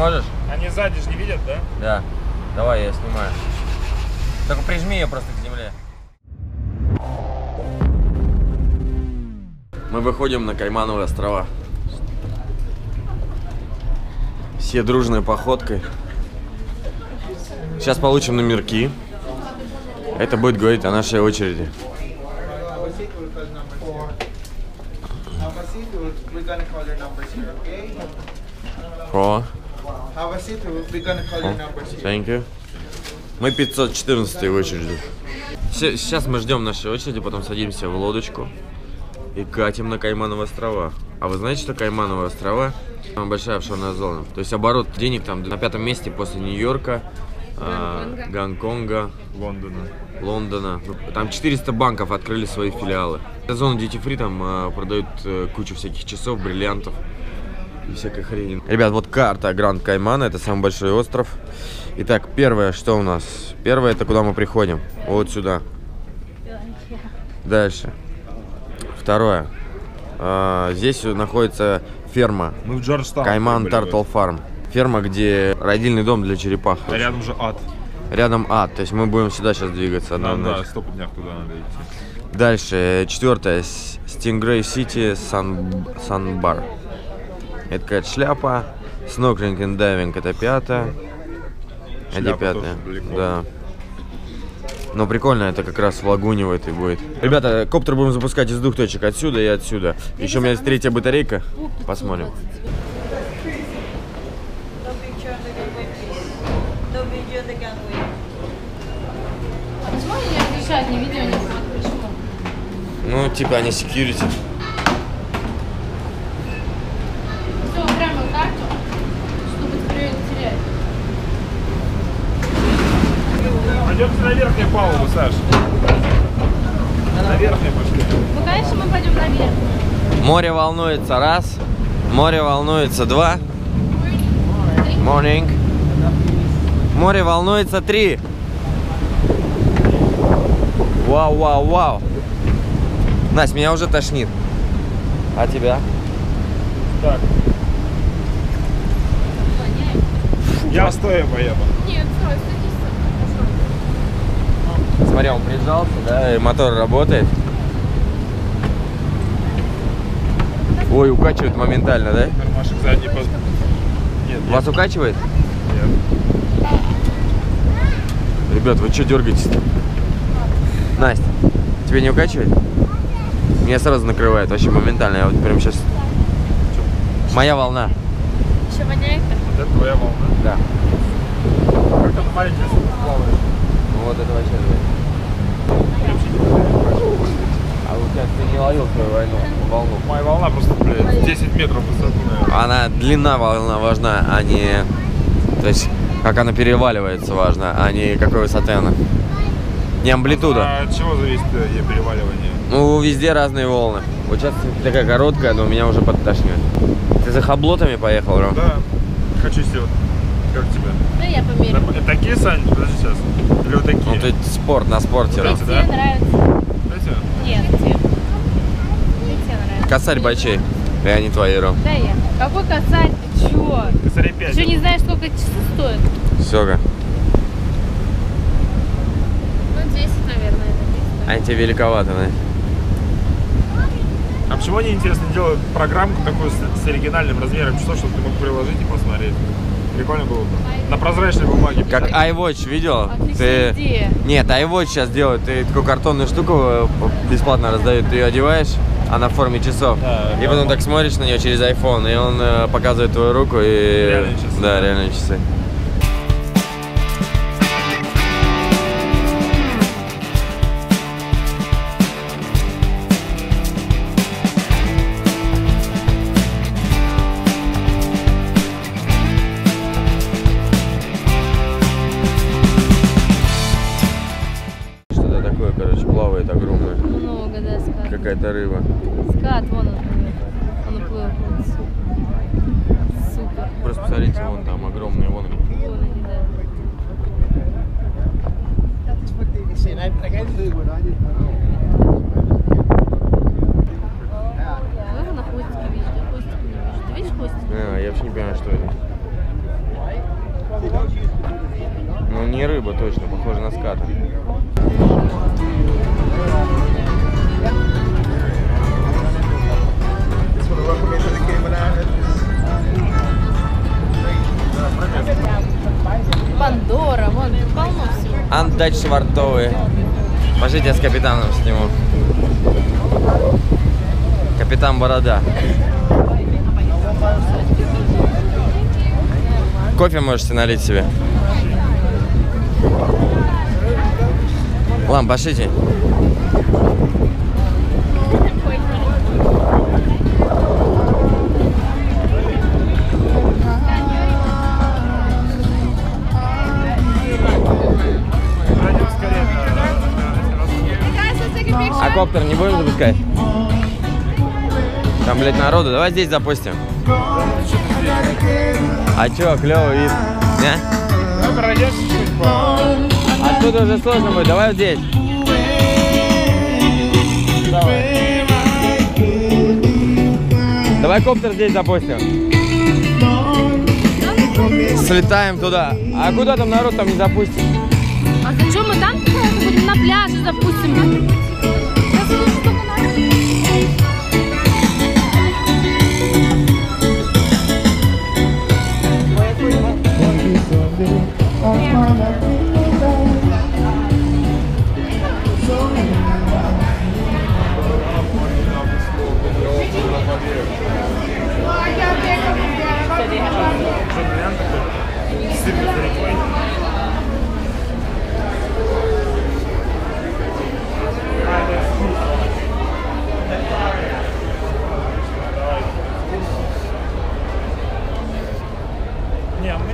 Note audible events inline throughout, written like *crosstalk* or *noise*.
сможешь? Они сзади же не видят, да? Да. Давай, я снимаю. Только прижми ее просто к земле. Мы выходим на Каймановые острова. Все дружной походкой. Сейчас получим номерки. Это будет говорить о нашей очереди. О, Have a seat, we'll- we're gonna call your numbers here. thank you. Мы 514 в очереди. Се- Сейчас мы ждем нашей очереди, потом садимся в лодочку и катим на Каймановые острова. А вы знаете, что Каймановые острова самая большая офшорная зона? То есть оборот денег там на пятом месте после Нью-Йорка, а, Гонконга, Лондона. Лондона. Там 400 банков открыли свои филиалы. Это зона duty free, там а, продают э, кучу всяких часов, бриллиантов и всякой хрени. Ребят, вот карта Гранд Каймана, это самый большой остров. Итак, первое, что у нас? Первое, это куда мы приходим. Вот сюда. Дальше. Второе. А, здесь находится ферма Мы в Джорджтаун. Кайман Тартл Фарм. Ферма, где родильный дом для черепах. А рядом же ад. Рядом ад, то есть мы будем сюда сейчас двигаться. Да, да, стоп днях туда надо идти. Дальше, четвертое, Stingray City Sun, Sunbar. Это какая-то шляпа. Snorkeling and Diving это пятое. А где Шляпа пятое? далеко. Да. Но прикольно, это как раз в лагуне в этой будет. Ребята, коптер будем запускать из двух точек, отсюда и отсюда. Еще у меня есть третья батарейка. Посмотрим. No picture on the gangway, please. No video on the gangway. А почему они не разрешают ни видео, ни фото? Почему? Ну, типа они security. Все, прямо карту, чтобы теперь ее не терять. Пойдемте на верхнюю палубу, Саш. На верхнюю пошли. Ну, конечно, мы пойдем наверх. Море волнуется раз. Море волнуется два. Morning. Море волнуется три. Вау, вау, вау. Настя, меня уже тошнит. А тебя? Так. Я стоя поеду. Нет, стой, садись. Смотри, он прижался, да, и мотор работает. Ой, укачивает моментально, да? Кармашек задний под... Нет, Вас укачивает? нет. Ребят, вы что дергаетесь-то? Настя, тебе не укачивает? Меня сразу накрывает, вообще моментально. Я вот прям сейчас... Моя волна. Еще воняет? Вот это твоя волна. Да. Как там маленький? Ну вот это вообще А у тебя ты не ловил свою войну, волну? Моя волна просто, блядь, 10 метров наверное. Она длина волна важна, а не... То есть, как она переваливается важно, а не какой высоты она. Не амплитуда. А от чего зависит ее переваливание? Ну, везде разные волны. Вот сейчас такая короткая, но меня уже подташнивает. Ты за хаблотами поехал, Ром? Да. Хочу сделать. Как тебя? Да я померю. Да, Такие, Сань? Подожди сейчас. Или вот такие? Ну, ты спорт на спорте, Ром. Эти, Тебе да? нравится? Эти? Нет, тебе. Мне тебе нравится. Косарь бачей. И они твои, Ром. Да я. Какой косарь? Ты чё? Косарей Ты 5. что, не знаешь, сколько часы стоят? Сёга. Ну, 10, наверное, это 10. Они тебе великоваты, да? А почему они, интересно, не делают программку такую с, с оригинальным размером часов, чтобы ты мог приложить и посмотреть? Прикольно было бы. На прозрачной бумаге. Как iWatch, видел? Отличная идея. Нет, iWatch сейчас делают. Ты такую картонную штуку э, бесплатно раздают. Ты ее одеваешь, она в форме часов. Да, и потом так смотришь на нее через iPhone, и он э, показывает твою руку и. Реальные часы. Да, реальные часы. Ого, точно, похоже на Islands. Пандора, вон, полно всего. Антач швартовые. Пошлите я с капитаном сниму. Капитан Борода. Кофе можете налить себе. Ладно, пошлите. А коптер не будем запускать? Там, блядь, народу. Давай здесь запустим. А чё, клёвый вид. Не? Ну, пройдешь чуть-чуть Отсюда уже сложно будет. Давай вот здесь. Давай. Давай коптер здесь запустим. Слетаем туда. А куда там народ там не запустим? А зачем мы там *laughs* будем на пляже запустим?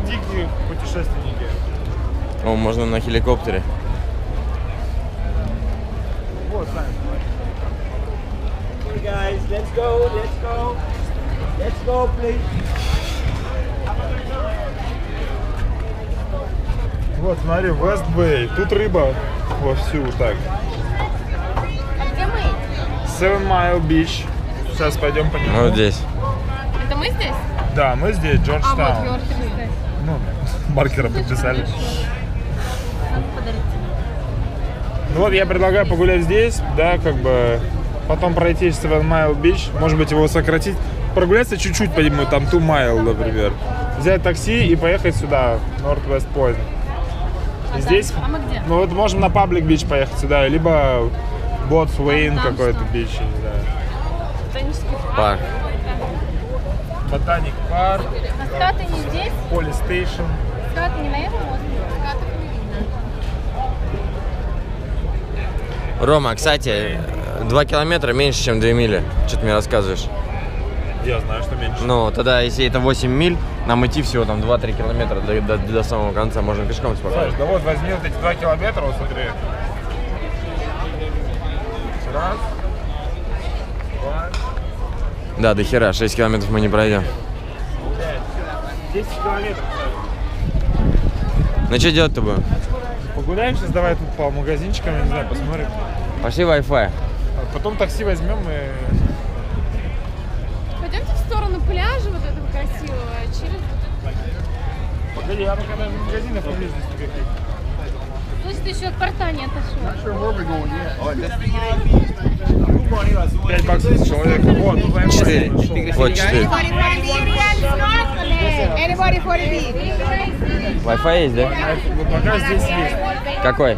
Дикие путешественники. О, можно на хеликоптере. Вот, Сань. Hey guys, let's go, let's go. Let's go, please. Вот, смотри, West Bay. Тут рыба вовсю так. А где мы? Seven Mile Beach. Сейчас пойдем по нему. Вот здесь. Это мы здесь? Да, мы здесь, А, вот маркером подписали. Ну вот я предлагаю погулять здесь, да, как бы потом пройти Seven Mile Beach, может быть его сократить, прогуляться чуть-чуть по нему, там Two Mile, например. Взять такси и поехать сюда, Northwest Point. И здесь, А мы где? ну вот можем на Public Beach поехать сюда, либо Там какой-то beach, не знаю. Ботанический Парк. Botanic Park, А не здесь? Police Station. Скаты не на этом острове? Скатов не видно. Рома, кстати, два километра меньше, чем две мили. Что ты мне рассказываешь? Я знаю, что меньше. Ну, тогда, если это 8 миль, нам идти всего там 2-3 километра до, до- до самого конца. Можно пешком спокойно. да вот возьми вот эти два километра, вот смотри. Раз. Два. Да, до хера, 6 километров мы не пройдем. Пять. 10 километров. Ну, что делать-то будем? Погуляем сейчас, давай тут по магазинчикам, я не знаю, посмотрим. Пошли Wi-Fi. А Потом такси возьмем и... Пойдемте в сторону пляжа вот этого красивого, а через вот это. Погоди, я пока даже магазинов поблизости никаких. Слушай, ты еще от порта не отошел. Пять баксов с человека. Вот, Четыре. Вот 4. Wi-Fi есть, да? Вот пока здесь есть. Какой?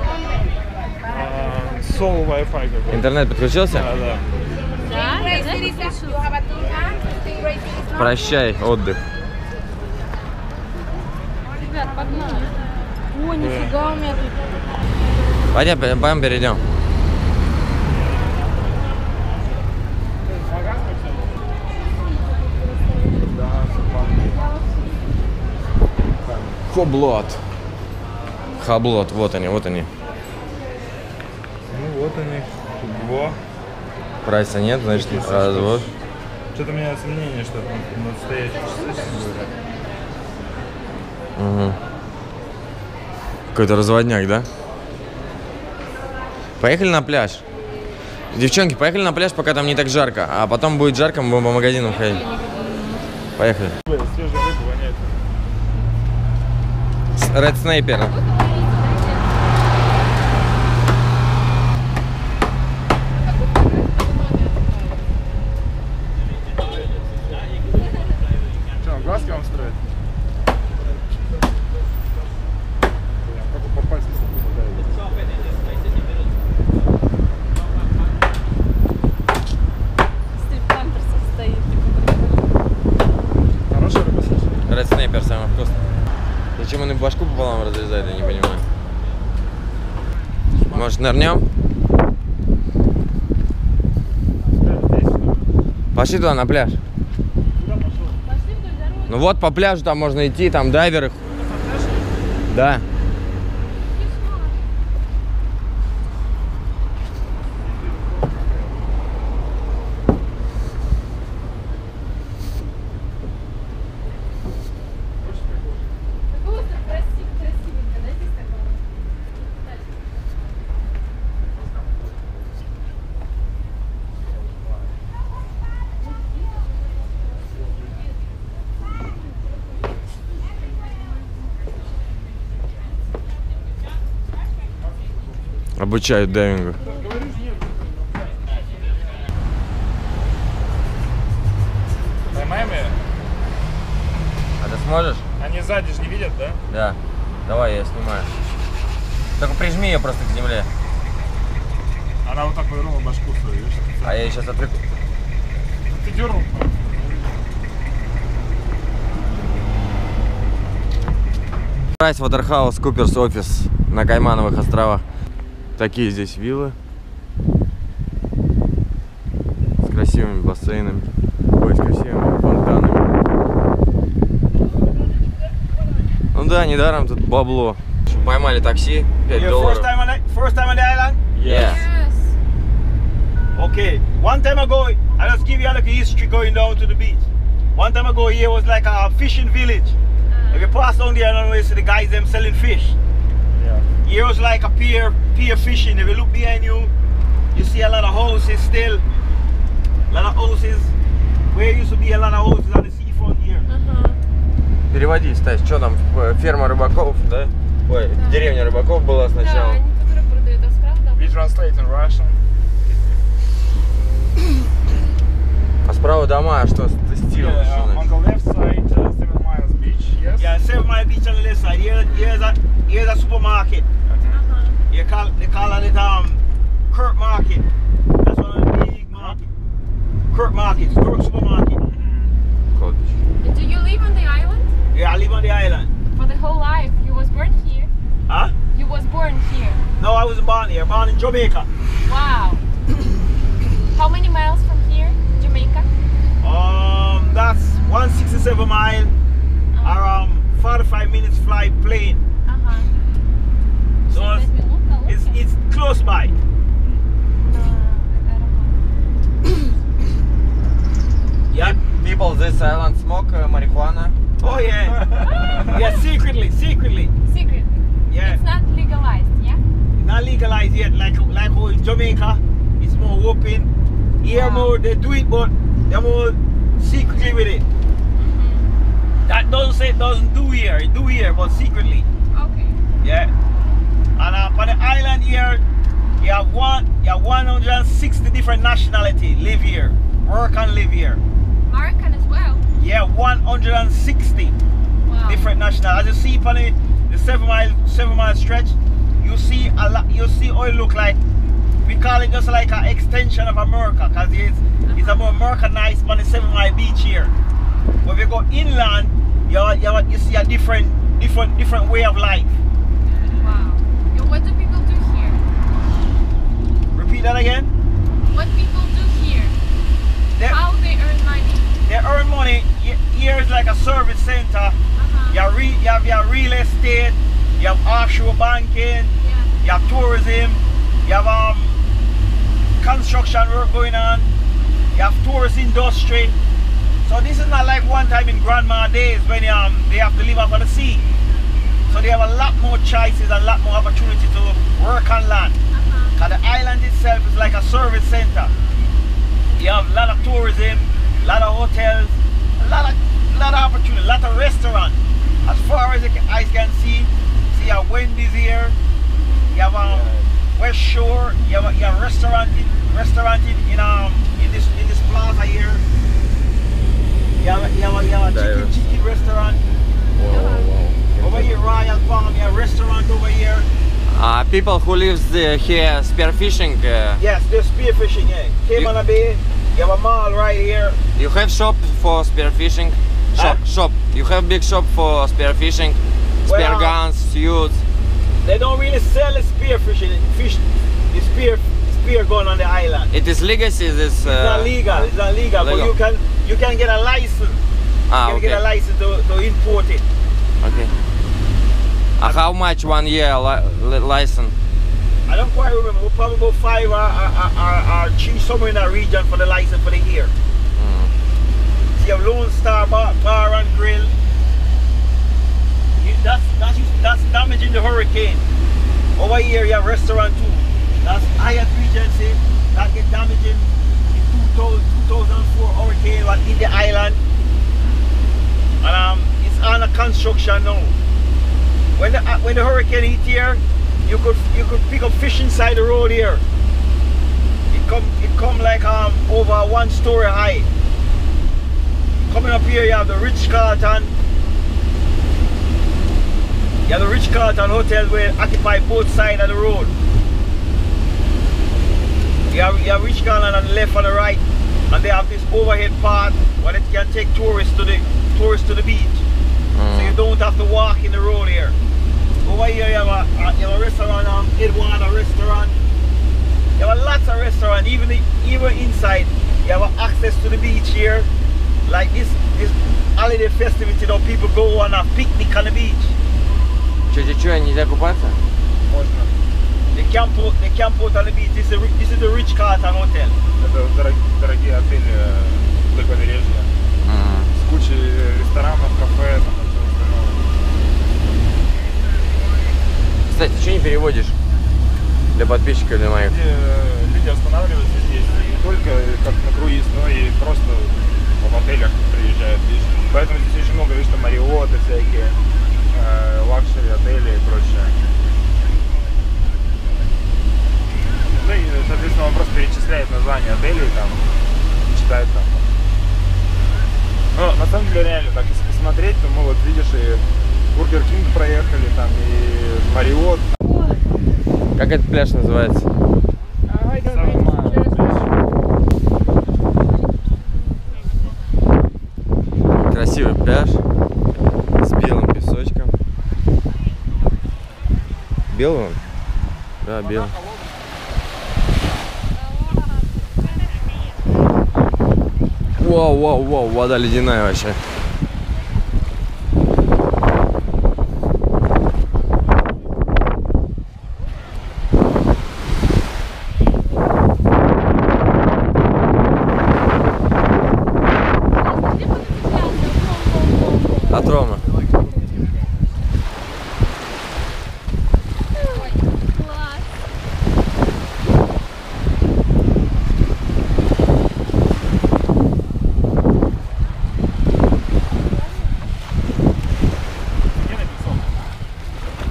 А, Соло Wi-Fi какой. Интернет подключился? Да, да. Прощай, отдых. Ребят, погнали. О, нифига у меня тут. Пойдем, пойдем перейдем. Хоблот. Хоблот, вот они, вот они. Ну вот они. Во. Прайса нет, значит развод. Что-то у меня сомнение, что это настоящие часы. Угу. Какой-то разводняк, да? Поехали на пляж. Девчонки, поехали на пляж, пока там не так жарко. А потом будет жарко, мы будем по магазинам ходить. Поехали. Свежая рыба воняет. С- Red Sniper. Зачем он и башку пополам разрезает, я не понимаю. Может, нырнем? Пошли туда, на пляж. Ну вот по пляжу там можно идти, там дайверы. Да. Обучают дайвингу. Поймаем ее? А ты сможешь? Они сзади же не видят, да? Да. Давай, я снимаю. Только прижми ее просто к земле. Она вот так повернула башку свою, видишь? А я сейчас отвлеку. Ты дернул. Прайс Waterhouse Куперс офис на Каймановых островах. Такие здесь виллы. С красивыми бассейнами. Ой, с красивыми фонтанами. Ну да, недаром тут бабло. Поймали такси, 5 Your долларов. first time on the, first time on the island? Yeah. Yes. Okay. One time ago, I just give you a little history going down to the beach. One time ago, here was like a fishing village. If you pass down there, and you see the guys them selling fish. Yeah. Here was like a pier, pier fishing. If you look behind you, you see a lot of houses still. A lot of houses. Where used to be a lot of houses on the seafront here. Ага. Переводи, Стась, что там, э, ферма рыбаков, да? Ой, деревня рыбаков была Да, сначала. они которые продают да. We translate in Russian. А справа дома, а что, с стилом? Yeah, что uh, on the left side, uh, Seven Miles Beach, yes? Yeah, Seven Mile Beach on the left side. Here, here's a here's a supermarket. You call they calling it um Kirk Market. That's one of the big market. Kirk Market, Kirk Supermarket. Coach. Do you live on the island? Yeah, I live on the island. For the whole life, you was born here. Huh? You was born here. No, I was born here. Born in Jamaica. Wow. *coughs* How many miles from here, Jamaica? Um, that's 167 mile, uh-huh. around um, 45 minutes flight plane. Uh huh. So, so close by. *coughs* yeah. People, this island smoke uh, marijuana. Oh yeah. *laughs* yeah, secretly, secretly. Secretly. Yeah. It's not legalized, yeah. Not legalized yet. Like like oh, in Jamaica, it's more open. Here wow. more they do it, but they're more secretly with it. Mm-hmm. That doesn't say it doesn't do here. It do here, but secretly. Okay. Yeah. And uh, on the island here, you have one, you have 160 different nationality live here, work and live here. American as well. Yeah, 160 Wow. different national. As you see upon the, the seven mile seven mile stretch, you see a lot. You see how it look like. We call it just like an extension of America, cause it's it's a more Americanized on the seven mile beach here. But if you go inland, you you, you see a different different different way of life. Wow. You- What do people do here? Repeat that again. What people do here? They, How they earn money? they earn money. He- Here is like a service center. Uh-huh. You have, re, you have your real estate. You have offshore banking. Yeah. You have tourism. You have um construction work going on. You have tourist industry. So this is not like one time in grandma days when um they have to live off of the sea. So they have a lot more choices, a lot more opportunity to work on land. Cause the island itself is like a service center. You have a lot of tourism, a lot of hotels, a lot of lot of opportunity, a lot of restaurants. As far as the eyes can see, see you have Wendy's here, you have um West Shore, you have a, you have restaurant in restaurant in, in um in this in this plaza here. You have a, you have a, you have a chicken chicken restaurant. Over here, Royal Palm, you have a restaurant over here. Uh, people who lives uh, here spearfishing, uh, Yes, there's spearfishing, yeah. Cayman Bay, you have a mall right here. you have shop for spearfishing? Shop, Huh? shop. You have big shop for spearfishing. Spear um, guns, suits. They don't really sell the spear fishing fish the spear spear gun on the island. It is legacy, this... It's not Uh... legal. It's not legal, legal. but you can you can get a license. Ah, you can get a license to, to import it. okay. Uh, how much one year li li license? I don't quite remember. Probably about five or, or, or, or three somewhere in that region for the license for the year. So you have Lone Star Bar, bar and Grill. You, that's, that's that's damaging the hurricane. Over here you have restaurant too. That's Hyatt Regency. That get damaging the 2000, 2004 hurricane was in the island. And um, it's under construction now. When the uh, when the hurricane hit here, you could you could pick up fish inside the road here. It come it come like um over one story high. Coming up here, you have the Rich Carlton. You have the Rich Carlton Hotel where occupy both sides of the road. You have, you have Rich Carlton on the left and the right, and they have this overhead part where it can take tourists to the tourists to the beach. So you don't have to walk in the road here. Over here you have a, a, you have a restaurant, um, Edward restaurant. You have lots of restaurants, even the, even inside. You have access to the beach here. Like this this holiday festivity, you know, people go on a picnic on the beach. Че, че, че, нельзя купаться? Можно. They camp out, they camp out on the beach. This is the, this is the Rich Carlton Hotel. Это дорог- дорогие отели э, вдоль побережья. М. С кучей ресторанов, кафе, Переводишь? Для подписчиков, для моих. Где э, люди останавливаются здесь не только как на круиз, но и просто в отелях приезжают. Видишь. Поэтому здесь очень много, видишь, там мариоты всякие, э, luxury отели и прочее. Ну и, соответственно, он просто перечисляет названия отелей, там, читает там. Ну, на самом деле, реально, так, если посмотреть, то мы вот, видишь, и Burger King проехали, там, и Мариот, Как этот пляж называется? Красивый пляж с белым песочком. Белый он? Да, белый. Вау, вау, вау, вода ледяная вообще.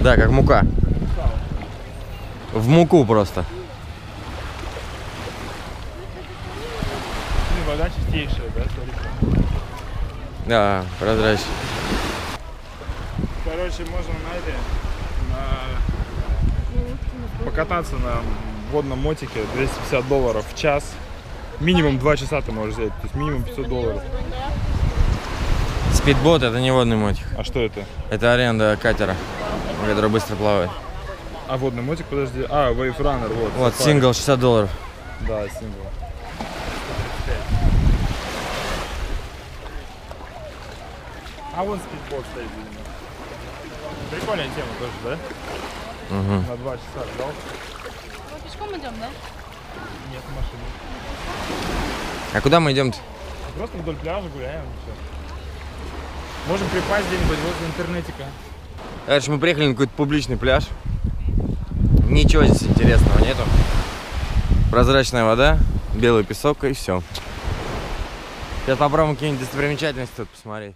Да, как мука. В муку просто. Ну, вода чистейшая, да, смотри. Да, прозрачный. Короче, можно на этой, на... покататься на водном мотике 250 долларов в час. Минимум 2 часа ты можешь взять, то есть минимум 500 долларов. Спидбот это не водный мотик. А что это? Это аренда катера, который быстро плавает. А водный мотик, подожди. А, Wave Runner, вот. Вот, Safari. сингл 60 долларов. Да, сингл. А вон спидбот стоит, видимо. Прикольная тема тоже, да? Мгм. На 2 часа взял. Мы пешком идем, да? Нет машины. А куда мы идем-то? Просто вдоль пляжа гуляем и все. Можем припасть где-нибудь возле интернетика. Короче, мы приехали на какой-то публичный пляж. Ничего здесь интересного нету. Прозрачная вода, белый песок и все. Сейчас попробуем какие-нибудь достопримечательности тут посмотреть.